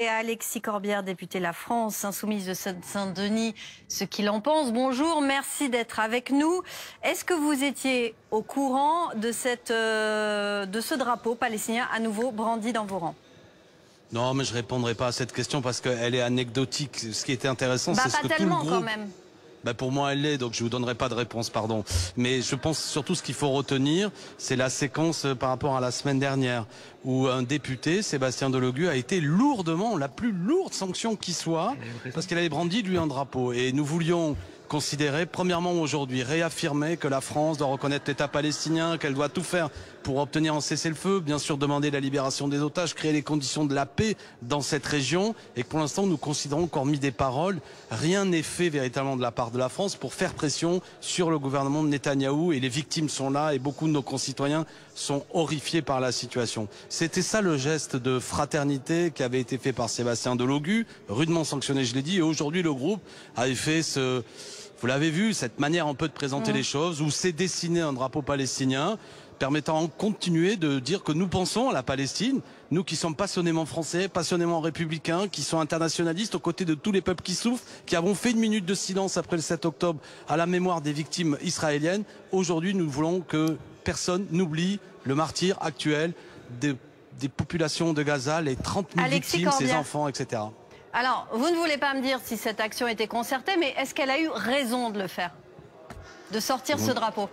Et Alexis Corbière, député La France, insoumise de Saint-Denis, ce qu'il en pense. Bonjour, merci d'être avec nous. Est-ce que vous étiez au courant de, cette, euh, de ce drapeau palestinien à nouveau brandi dans vos rangs? Non, mais je répondrai pas à cette question parce qu'elle est anecdotique. Ce qui était intéressant, bah, c'est ce que tellement, tout le groupe... quand même. Bah pour moi, elle l'est, donc je vous donnerai pas de réponse, pardon. Mais je pense surtout ce qu'il faut retenir, c'est la séquence euh, par rapport à la semaine dernière, où un député, Sébastien Delogu, a été lourdement, la plus lourde sanction qui soit, parce qu'il avait brandi, lui, un drapeau. Et nous voulions considérer, premièrement aujourd'hui, réaffirmer que la France doit reconnaître l'État palestinien, qu'elle doit tout faire pour obtenir un cessez-le-feu, bien sûr demander la libération des otages, créer les conditions de la paix dans cette région, et que pour l'instant nous considérons qu'en mis des paroles, rien n'est fait véritablement de la part de la France pour faire pression sur le gouvernement de Netanyahou, et les victimes sont là, et beaucoup de nos concitoyens sont horrifiés par la situation. C'était ça le geste de fraternité qui avait été fait par Sébastien Delogu, rudement sanctionné, je l'ai dit, et aujourd'hui le groupe avait fait ce vous l'avez vu, cette manière un peu de présenter les choses, où c'est dessiné un drapeau palestinien, permettant de continuer de dire que nous pensons à la Palestine, nous qui sommes passionnément français, passionnément républicains, qui sont internationalistes aux côtés de tous les peuples qui souffrent, qui avons fait une minute de silence après le 7 octobre à la mémoire des victimes israéliennes. Aujourd'hui, nous voulons que personne n'oublie le martyr actuel des, des, populations de Gaza, les 30 000 victimes, ses enfants, etc. Alors, vous ne voulez pas me dire si cette action était concertée, mais est-ce qu'elle a eu raison de le faire? De sortir ce drapeau?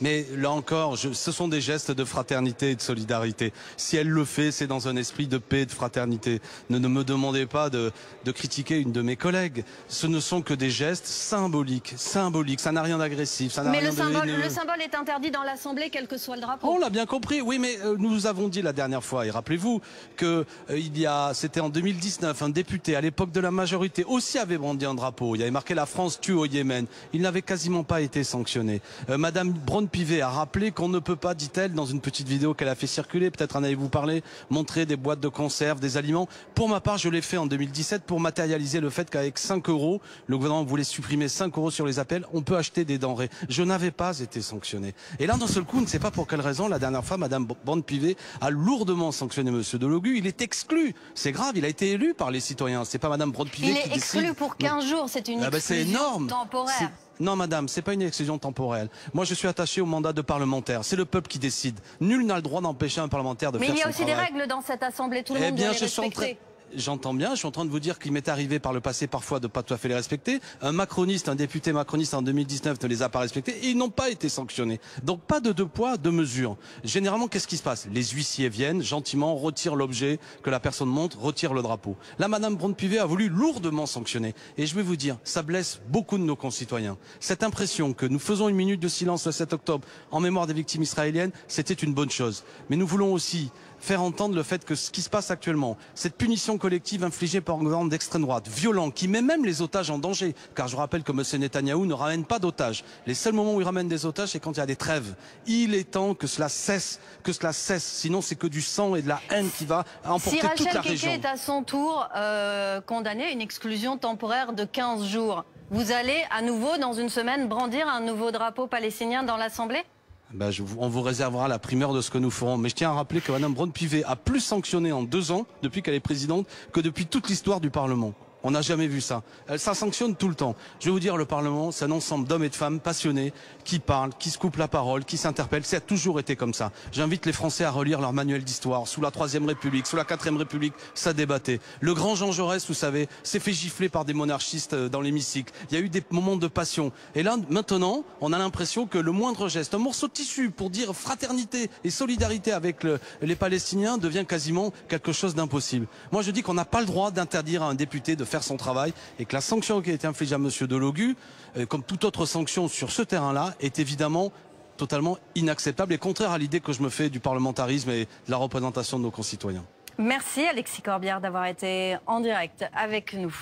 Mais là encore, je, ce sont des gestes de fraternité et de solidarité. Si elle le fait, c'est dans un esprit de paix et de fraternité. Ne, ne me demandez pas de, de, critiquer une de mes collègues. Ce ne sont que des gestes symboliques. Symboliques. Ça n'a rien d'agressif. Ça mais rien le, symbole, le symbole est interdit dans l'Assemblée, quel que soit le drapeau. On l'a bien compris. Oui, mais euh, nous avons dit la dernière fois, et rappelez-vous, que euh, il y a, c'était en 2019, un député à l'époque de la majorité aussi avait brandi un drapeau. Il y avait marqué la France tue au Yémen. Il n'avait quasiment pas été sanctionné. Euh, Madame Braun Pivet a rappelé qu'on ne peut pas, dit-elle, dans une petite vidéo qu'elle a fait circuler, peut-être en avez-vous parlé, montrer des boîtes de conserve, des aliments. Pour ma part, je l'ai fait en 2017 pour matérialiser le fait qu'avec 5 euros, le gouvernement voulait supprimer 5 euros sur les appels, on peut acheter des denrées. Je n'avais pas été sanctionné. Et là, d'un seul coup, on ne sait pas pour quelle raison, la dernière fois, Madame Bande-Pivet a lourdement sanctionné Monsieur Delogu. Il est exclu. C'est grave, il a été élu par les citoyens. C'est pas Madame Bande-Pivet qui Il est exclu pour 15 jours, c'est une ah ben, exclusion temporaire. Non, madame, c'est pas une exclusion temporelle. Moi, je suis attaché au mandat de parlementaire. C'est le peuple qui décide. Nul n'a le droit d'empêcher un parlementaire de Mais faire son travail. Mais il y a aussi des règles dans cette assemblée. Tout le eh monde bien, doit les respecter j'entends bien, je suis en train de vous dire qu'il m'est arrivé par le passé parfois de pas tout à fait les respecter. Un macroniste, un député macroniste en 2019 ne les a pas respectés et ils n'ont pas été sanctionnés. Donc pas de deux poids, deux mesures. Généralement, qu'est-ce qui se passe? Les huissiers viennent gentiment, retirent l'objet que la personne montre, retirent le drapeau. Là, Madame Braun-Pivet a voulu lourdement sanctionner. Et je vais vous dire, ça blesse beaucoup de nos concitoyens. Cette impression que nous faisons une minute de silence le 7 octobre en mémoire des victimes israéliennes, c'était une bonne chose. Mais nous voulons aussi faire entendre le fait que ce qui se passe actuellement, cette punition collective infligée par un gouvernement d'extrême droite, violent, qui met même les otages en danger, car je rappelle que M. Netanyahou ne ramène pas d'otages. Les seuls moments où il ramène des otages, c'est quand il y a des trêves. Il est temps que cela cesse, que cela cesse, sinon c'est que du sang et de la haine qui va emporter si toute la région. Si est à son tour euh, condamné à une exclusion temporaire de 15 jours, vous allez à nouveau, dans une semaine, brandir un nouveau drapeau palestinien dans l'Assemblée? Ben je, on vous réservera la primeur de ce que nous ferons. Mais je tiens à rappeler que Mme Braun-Pivet a plus sanctionné en deux ans, depuis qu'elle est présidente, que depuis toute l'histoire du Parlement. On n'a jamais vu ça. Ça sanctionne tout le temps. Je vais vous dire, le Parlement, c'est un ensemble d'hommes et de femmes passionnés qui parlent, qui se coupent la parole, qui s'interpellent. Ça a toujours été comme ça. J'invite les Français à relire leur manuel d'histoire. Sous la Troisième République, sous la Quatrième République, ça débattait. Le grand Jean Jaurès, vous savez, s'est fait gifler par des monarchistes euh, dans l'hémicycle. Il y a eu des moments de passion. Et là, maintenant, on a l'impression que le moindre geste, un morceau de tissu pour dire fraternité et solidarité avec le, les Palestiniens devient quasiment quelque chose d'impossible. Moi, je dis qu'on n'a pas le droit d'interdire à un député de faire son travail et que la sanction qui a été infligée à M. Delogu, euh, comme toute autre sanction sur ce terrain-là, est évidemment totalement inacceptable et contraire à l'idée que je me fais du parlementarisme et de la représentation de nos concitoyens. Merci Alexis Corbière d'avoir été en direct avec nous.